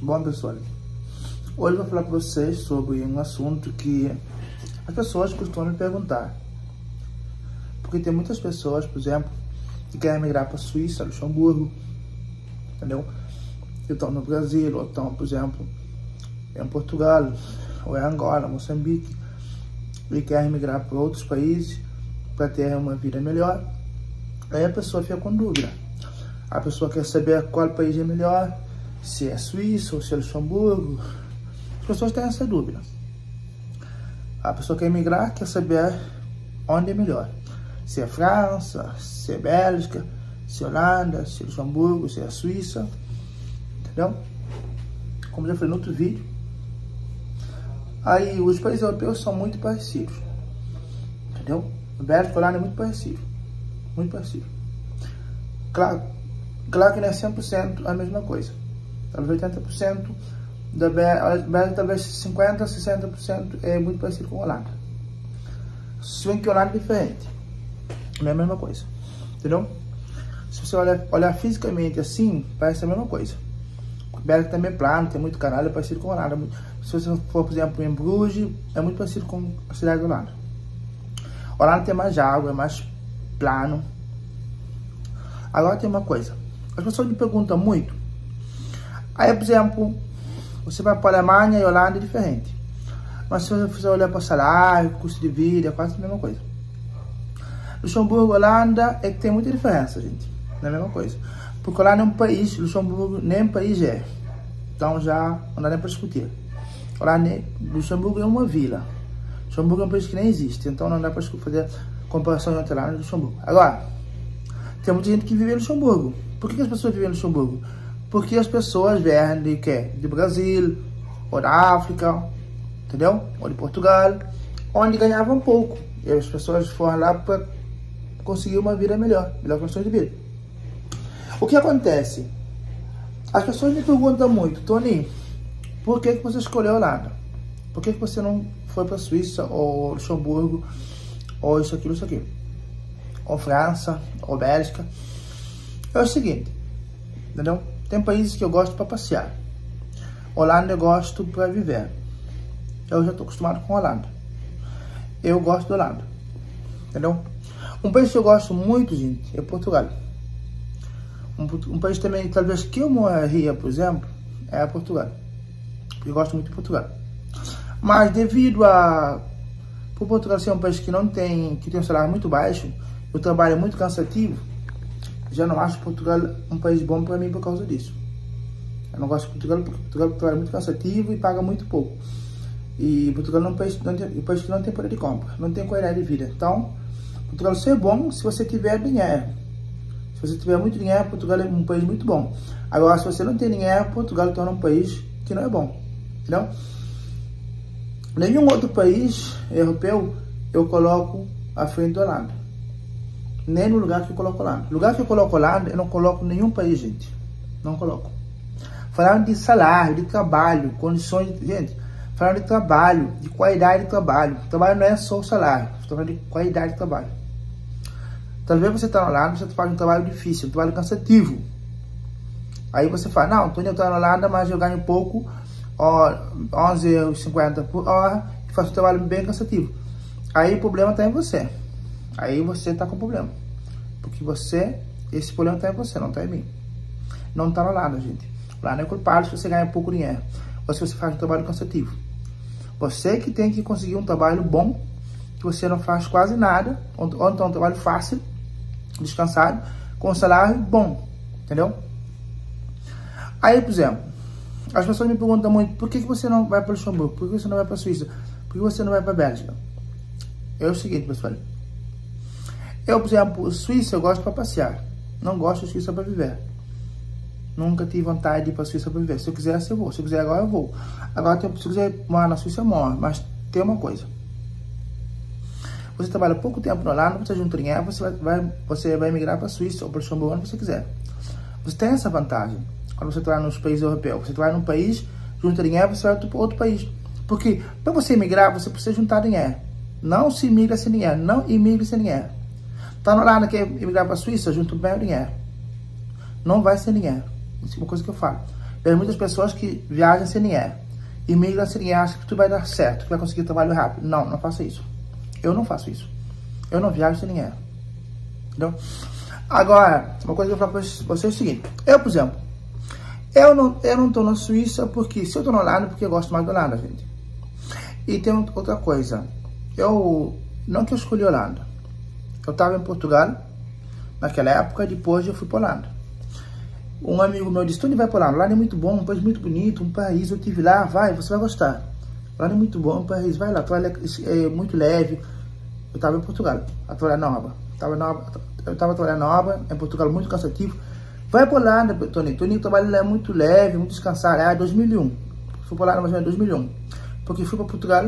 Bom, pessoal, hoje eu vou falar para vocês sobre um assunto que as pessoas costumam me perguntar. Porque tem muitas pessoas, por exemplo, que querem migrar para a Suíça, Luxemburgo, entendeu? Que estão no Brasil, ou estão, por exemplo, em Portugal, ou em Angola, Moçambique, e querem migrar para outros países para ter uma vida melhor. Aí a pessoa fica com dúvida. A pessoa quer saber qual país é melhor, se é Suíça ou se é Luxemburgo. As pessoas têm essa dúvida. A pessoa quer emigrar, quer saber onde é melhor. Se é França, se é Bélgica, se é Holanda, se é Luxemburgo, se é Suíça. Entendeu? Como já falei no outro vídeo. Aí os países europeus são muito parecidos. Entendeu? Bélgica e Holanda é muito parecido. Muito parecido. Claro, claro que não é 100% a mesma coisa talvez 80% da Bélgica, talvez 50%, 60% é muito parecido com a Holanda. Se bem que a Holanda é diferente, não é a mesma coisa, entendeu? Se você olhar, olhar fisicamente assim, parece a mesma coisa. Bélgica também é plano, tem muito canal, é parecido com a Holanda. Se você for, por exemplo, em Bruges, é muito parecido com a cidade da Holanda. A Holanda tem mais água, é mais plano. Agora tem uma coisa, as pessoas me perguntam muito Aí, por exemplo, você vai para a Alemanha e Holanda é diferente. Mas se você olhar para salário, custo de vida, é quase a mesma coisa. Luxemburgo, Holanda é que tem muita diferença, gente. Não é a mesma coisa. Porque Holanda é um país, Luxemburgo nem um país é. Então já não dá nem para discutir. Holanda, Luxemburgo é uma vila. Luxemburgo é um país que nem existe. Então não dá para fazer comparação entre Holanda e Luxemburgo. Agora, tem muita gente que vive em Luxemburgo. Por que, que as pessoas vivem em Luxemburgo? porque as pessoas vêm de quê? De Brasil, ou da África, entendeu? Ou de Portugal, onde ganhavam pouco. E as pessoas foram lá para conseguir uma vida melhor, melhor condições de vida. O que acontece? As pessoas me perguntam muito, Tony, por que, que você escolheu a Holanda? Por que, que você não foi para a Suíça, ou Luxemburgo, ou isso, aquilo, isso aqui? Ou França, ou Bélgica? É o seguinte, entendeu? Tem países que eu gosto para passear. Holanda eu gosto para viver. Eu já estou acostumado com Holanda. Eu gosto de Holanda. Entendeu? Um país que eu gosto muito, gente, é Portugal. Um, um país também, talvez, que eu moraria, por exemplo, é Portugal. Eu gosto muito de Portugal. Mas devido a por Portugal ser um país que não tem, que tem um salário muito baixo, o trabalho é muito cansativo, já não acho Portugal um país bom para mim por causa disso. Eu não gosto de Portugal porque Portugal é muito cansativo e paga muito pouco. E Portugal é um país, não tem, um país que não tem poder de compra, não tem qualidade de vida. Então, Portugal só é bom se você tiver dinheiro. Se você tiver muito dinheiro, Portugal é um país muito bom. Agora, se você não tem dinheiro, Portugal torna um país que não é bom. Entendeu? Nenhum outro país europeu eu coloco à frente da Holanda nem no lugar que eu coloco Holanda. No lugar que eu coloco Holanda, eu não coloco nenhum país, gente. Não coloco. Falando de salário, de trabalho, condições. Gente, falando de trabalho, de qualidade de trabalho. Trabalho não é só o salário, estou falando de qualidade de trabalho. Talvez você está na Holanda, você faz um trabalho difícil, um trabalho cansativo. Aí você fala, não, estou indo na Holanda, mas eu ganho pouco, ó, 11,50 por hora, e faço um trabalho bem cansativo. Aí o problema está em você. Aí você tá com problema. Porque você, esse problema tá em você, não tá em mim. Não tá lá, gente. Lá não é culpado se você ganha pouco dinheiro. Ou se você faz um trabalho cansativo. Você que tem que conseguir um trabalho bom, que você não faz quase nada, ou, ou então um trabalho fácil, descansado, com um salário bom, entendeu? Aí, por exemplo, as pessoas me perguntam muito, por que, que você não vai para Luxemburgo? Por que você não vai para a Suíça? Por que você não vai para a Bélgica? É o seguinte, pessoal. Eu, por exemplo, Suíça eu gosto para passear. Não gosto de Suíça para viver. Nunca tive vontade de ir para Suíça para viver. Se eu quiser, eu vou. Se eu quiser agora, eu vou. Agora, se eu quiser morar na Suíça, eu moro. Mas tem uma coisa. Você trabalha pouco tempo no Holanda, você junta dinheiro, você vai, vai, você vai migrar para a Suíça ou para o Luxemburgo, onde você quiser. Você tem essa vantagem. Quando você trabalha nos países europeus, você trabalha num país, junta dinheiro, você vai para outro país. Porque para você migrar, você precisa juntar dinheiro. Não se migra sem dinheiro. Não imigre sem dinheiro. Tá na Holanda, quer emigrar para a Suíça, junto bem o dinheiro. Não vai sem dinheiro. Isso é uma coisa que eu falo. Tem muitas pessoas que viajam sem dinheiro. Imigram sem dinheiro, acham que tudo vai dar certo, que vai conseguir trabalho rápido. Não, não faça isso. Eu não faço isso. Eu não viajo sem dinheiro. Entendeu? Agora, uma coisa que eu falo para vocês é o seguinte. Eu, por exemplo, eu não, eu não na Suíça porque, se eu tô na Holanda, porque eu gosto mais da Holanda, gente. E tem outra coisa. Eu, não que eu escolhi Holanda. Eu estava em Portugal naquela época, depois eu fui para Holanda. Um amigo meu disse, tu vai para Holanda? Holanda é muito bom, um país muito bonito, um país, eu tive lá, vai, você vai gostar. Holanda é muito bom, um país, vai lá, a toalha é muito leve. Eu estava em Portugal, a toalha nova. Tava nova eu estava trabalhando nova, em Portugal, muito cansativo. Vai para Holanda, Tony. Tony trabalha lá muito leve, muito descansado. É 2001. Fui para Holanda mais ou menos em 2001. Porque fui para Portugal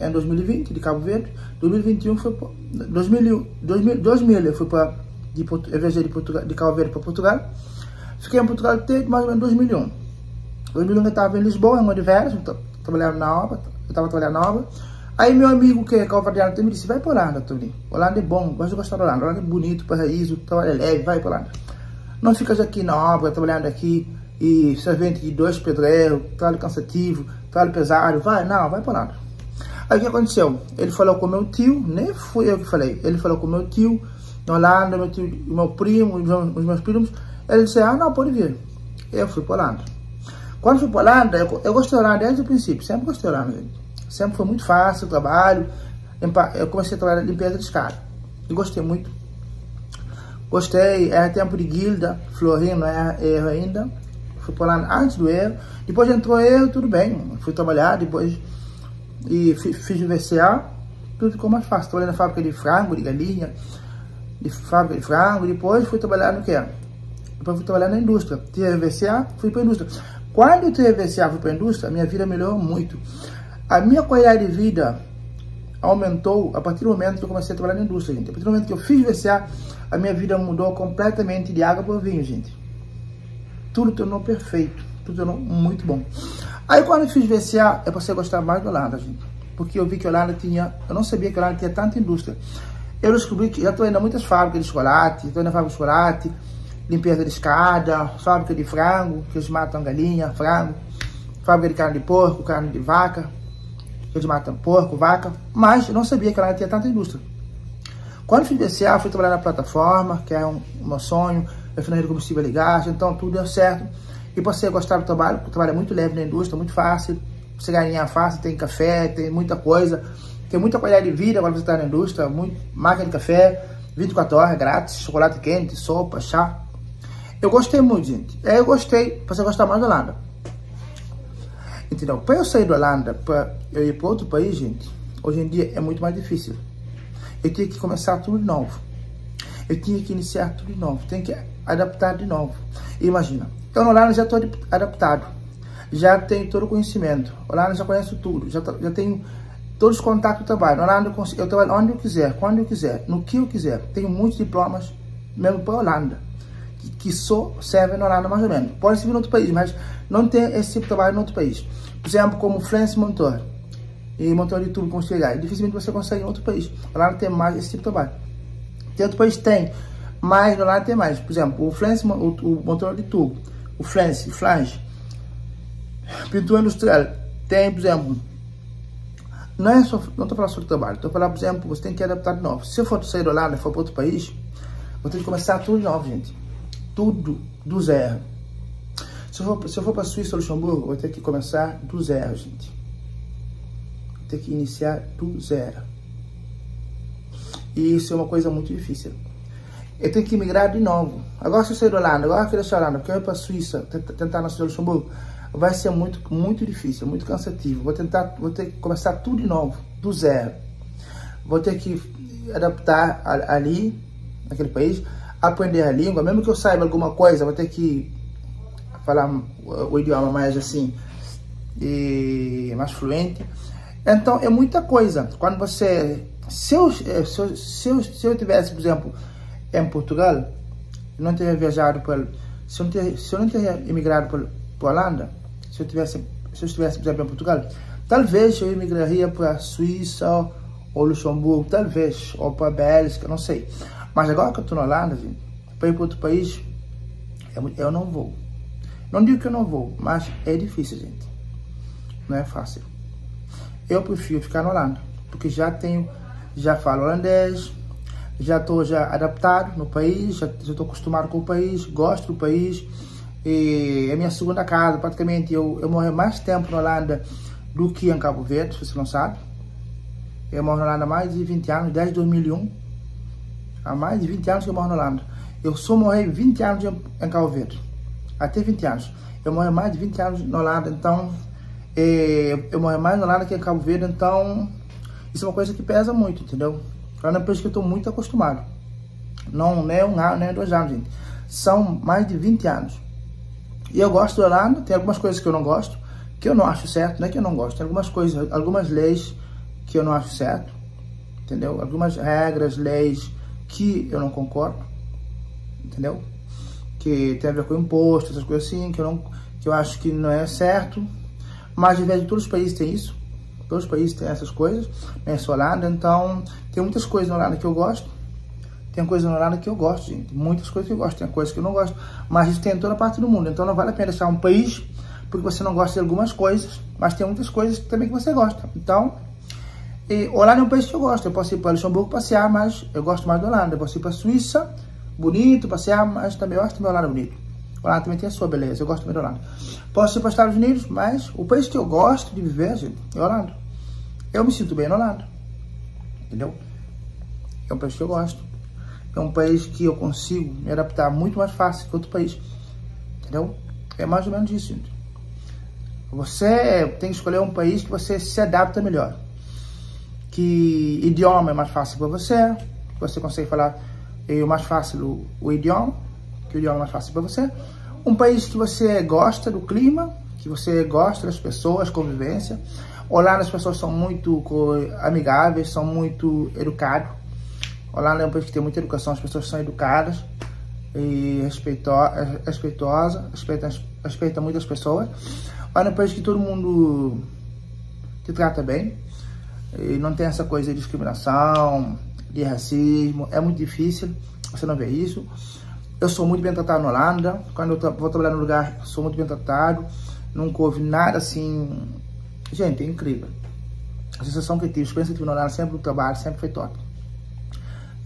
em 2020, de Cabo Verde. 2021 foi para... 2000, 2000, 2000 eu fui para... De, eu viajei de, Portugal, de Cabo Verde para Portugal. Fiquei em Portugal até mais ou menos 2001. 2001 eu estava em Lisboa, em Odiveras, trabalhando na obra. Eu estava trabalhando na obra. Aí meu amigo que é calvardiano me disse, vai para Holanda, Tony. Holanda é bom, gosto de gostar de Holanda. Holanda é bonito, paraíso, trabalho é leve, vai para Holanda. Não ficas aqui na obra, trabalhando aqui e servente de dois pedreiros, trabalho cansativo, trabalho pesado, vai, não, vai para Holanda. Aí o que aconteceu? Ele falou com meu tio, nem fui eu que falei, ele falou com meu tio, na Holanda, meu tio, meu primo, os meus primos, ele disse, ah, não, pode vir. Eu fui para Holanda. Quando fui para Holanda, eu, eu gostei de Holanda desde o princípio, sempre gostei de Holanda, gente. Sempre foi muito fácil o trabalho. Eu comecei a trabalhar limpeza de escada. E gostei muito. Gostei, era tempo de guilda, Florino era erro ainda. Fui por lá antes do erro. Depois entrou erro, tudo bem. Fui trabalhar, depois e fiz o VCA. Tudo ficou mais fácil. Trabalhei na fábrica de frango, de galinha, de fábrica de frango. Depois fui trabalhar no que? Depois fui trabalhar na indústria. Tive VCA, fui para a indústria. Quando eu tive VCA, fui para a indústria, minha vida melhorou muito. A minha qualidade de vida aumentou a partir do momento que eu comecei a trabalhar na indústria, gente. A partir do momento que eu fiz VCA, a minha vida mudou completamente de água para vinho, gente. Tudo tornou perfeito, tudo tornou muito bom. Aí quando eu fiz VCA, eu passei a gostar mais da Holanda, gente. Porque eu vi que a Holanda tinha, eu não sabia que a Holanda tinha tanta indústria. Eu descobri que já estou indo a muitas fábricas de chocolate, estou indo a fábrica de chocolate, limpeza de escada, fábrica de frango, que eles matam galinha, frango, fábrica de carne de porco, carne de vaca, eles matam porco, vaca, mas eu não sabia que ela tinha tanta indústria. Quando fui DCA, fui trabalhar na plataforma, que é um, meu sonho, refinaria de combustível e então tudo deu certo. E passei a gostar do trabalho, porque o trabalho é muito leve na indústria, muito fácil. Você ganha fácil, tem café, tem muita coisa, tem muita qualidade de vida quando você está na indústria, muito, máquina de café, 24 horas, grátis, chocolate quente, sopa, chá. Eu gostei muito, gente. É, eu gostei, passei a gostar mais da Holanda. Entendeu? Para eu sair da Holanda, para eu ir para outro país, gente, hoje em dia é muito mais difícil. Eu tinha que começar tudo de novo. Eu tinha que iniciar tudo de novo. Tem que adaptar de novo. Imagina, eu na Holanda já estou adaptado. Já tenho todo o conhecimento. Holanda já conheço tudo. Já, já tenho todos os contatos do trabalho. Holanda eu, consigo, eu trabalho onde eu quiser, quando eu quiser, no que eu quiser. Tenho muitos diplomas mesmo para a Holanda que, que só serve na Holanda mais ou menos. Pode servir em outro país, mas não tem esse tipo de trabalho em outro país. Por exemplo, como freelance Montor e com chegar. Dificilmente você consegue em outro país. Lá não tem mais esse tipo de trabalho. Tem outro país tem, mas lá não tem mais. Por exemplo, o flange, o, o tubo, o flange, flange, pintura industrial, tem, por exemplo, não é só, não estou falando sobre trabalho, estou falando, por exemplo, você tem que adaptar de novo. Se eu for sair da Holanda e for para outro país, vou ter que começar tudo de novo, gente tudo do zero. Se eu for, se eu for para Suíça ou Luxemburgo, vou ter que começar do zero, gente. Ter que iniciar do zero. E isso é uma coisa muito difícil. Eu tenho que migrar de novo. Agora se eu sair da Holanda, agora eu quero sair da Holanda, porque eu ir para a Suíça, tentar na Suíça Luxemburgo, vai ser muito, muito difícil, muito cansativo. Vou tentar, vou ter que começar tudo de novo, do zero. Vou ter que adaptar ali, naquele país, aprender a língua, mesmo que eu saiba alguma coisa, vou ter que falar o idioma mais assim, mais fluente. Então, é muita coisa. Quando você... Se eu, eh, se eu, se eu, se eu tivesse, por exemplo, em Portugal, não teria viajado para... Se eu não, ter, se eu não teria emigrado para, a Holanda, se eu tivesse, se eu estivesse, por exemplo, em Portugal, talvez eu emigraria para a Suíça ou Luxemburgo, talvez, ou para a Bélgica, não sei. Mas agora que eu tô na Holanda, gente, para ir para outro país, eu não vou. Não digo que eu não vou, mas é difícil, gente. Não é fácil. Eu prefiro ficar na Holanda, porque já tenho, já falo holandês, já estou já adaptado no país, já estou acostumado com o país, gosto do país. E é minha segunda casa, praticamente. Eu, eu morri mais tempo na Holanda do que em Cabo Verde, se você não sabe. Eu moro na Holanda há mais de 20 anos, desde 2001. Há mais de 20 anos que eu moro na Holanda. Eu só morri 20 anos em Cabo Verde. Até 20 anos. Eu morri mais de 20 anos na Holanda, então... É, eu morri mais na Holanda que em Cabo Verde, então... Isso é uma coisa que pesa muito, entendeu? É uma coisa que eu estou muito acostumado. Não, nem um ano, nem dois anos, gente. São mais de 20 anos. E eu gosto da Holanda, tem algumas coisas que eu não gosto, que eu não acho certo, não é que eu não gosto, tem algumas coisas, algumas leis que eu não acho certo, entendeu? Algumas regras, leis que eu não concordo, entendeu? Que tem a ver com imposto, essas coisas assim, que eu, não, que eu acho que não é certo, mas de vez todos os países tem isso, todos os países têm essas coisas, não é só Holanda, então tem muitas coisas na Holanda que eu gosto, tem coisas na Holanda que eu gosto, gente, muitas coisas que eu gosto, tem coisas que eu não gosto, mas isso tem em toda parte do mundo, então não vale a pena deixar um país porque você não gosta de algumas coisas, mas tem muitas coisas também que você gosta, então e Holanda é um país que eu gosto. Eu posso ir para Luxemburgo passear, mas eu gosto mais da Holanda. Eu posso ir para a Suíça, bonito, passear, mas também eu acho também a Holanda bonito. Holanda também tem a sua beleza, eu gosto também da Holanda. Posso ir para os Estados Unidos, mas o país que eu gosto de viver, gente, é Holanda. Eu me sinto bem na Holanda. Entendeu? É um país que eu gosto. É um país que eu consigo me adaptar muito mais fácil que outro país. Entendeu? É mais ou menos isso, gente. Você tem que escolher um país que você se adapta melhor que idioma é mais fácil para você, você consegue falar é mais fácil o, o idioma, que o idioma é mais fácil para você. Um país que você gosta do clima, que você gosta das pessoas, convivência. Holanda as pessoas são muito amigáveis, são muito educados. Holanda é um país que tem muita educação, as pessoas são educadas e respeitosas, respeitam, respeitam muitas pessoas. Holanda é um país que todo mundo te trata bem. E não tem essa coisa de discriminação, de racismo. É muito difícil você não vê isso. Eu sou muito bem tratado na Holanda. Quando eu vou trabalhar no lugar, sou muito bem tratado. Nunca houve nada assim. Gente, é incrível. A sensação que tive, a experiência que tive na Holanda, sempre o trabalho, sempre foi top.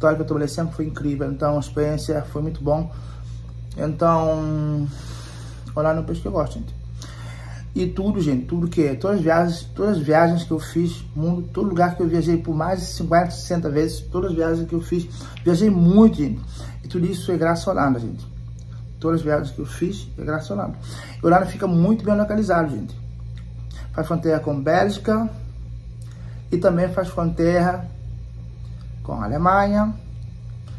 Hora que eu trabalhei sempre foi incrível. Então, a experiência foi muito bom. Então, Holanda é um país que eu gosto, gente. E tudo, gente, tudo que é, todas as viagens, todas as viagens que eu fiz, mundo, todo lugar que eu viajei por mais de 50, 60 vezes, todas as viagens que eu fiz, viajei muito, gente. E tudo isso é graças a Holanda, gente. Todas as viagens que eu fiz é graças a Holanda. E Holanda fica muito bem localizado, gente. Faz fronteira com Bélgica e também faz fronteira com a Alemanha.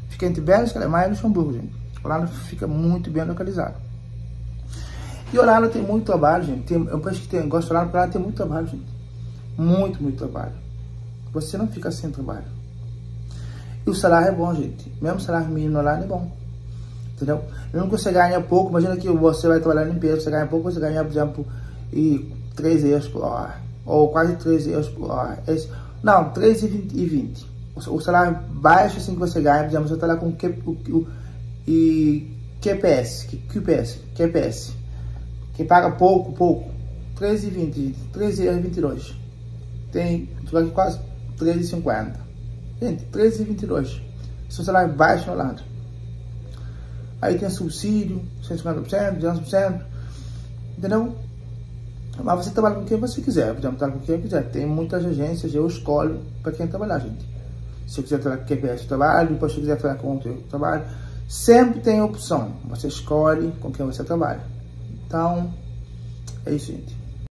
Fica entre Bélgica, Alemanha e Luxemburgo, gente. Holanda fica muito bem localizado. E Holanda tem muito trabalho, gente. Tem, eu penso que tem, gosto de Holanda, porque Holanda tem muito trabalho, gente. Muito, muito trabalho. Você não fica sem trabalho. E o salário é bom, gente. Mesmo salário mínimo lá é bom. Entendeu? Mesmo que você ganha pouco, imagina que você vai trabalhar na empresa, você ganha pouco, você ganha, por exemplo, e 3 euros por hora. Ou quase 3 euros por hora. Esse, não, 3,20. O, o salário baixo assim que você ganha, por exemplo, você está lá com o, o, o, e QPS, QPS, QPS. Quem paga pouco, pouco, 13,20, 13,22. Tem, aqui quase 13,50. Gente, 13,22. Seu salário é baixo no lado. Aí tem subsídio, 150%, 200%. Entendeu? Mas você trabalha com quem você quiser. Podemos trabalhar com quem quiser. Tem muitas agências, eu escolho para quem trabalhar, gente. Se eu quiser trabalhar com QPS, eu trabalho. Depois, se quiser trabalhar com outro, eu trabalho. Sempre tem opção. Você escolhe com quem você trabalha. Então, é isso, gente.